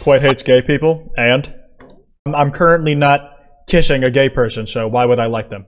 Floyd hates gay people, and I'm currently not kissing a gay person, so why would I like them?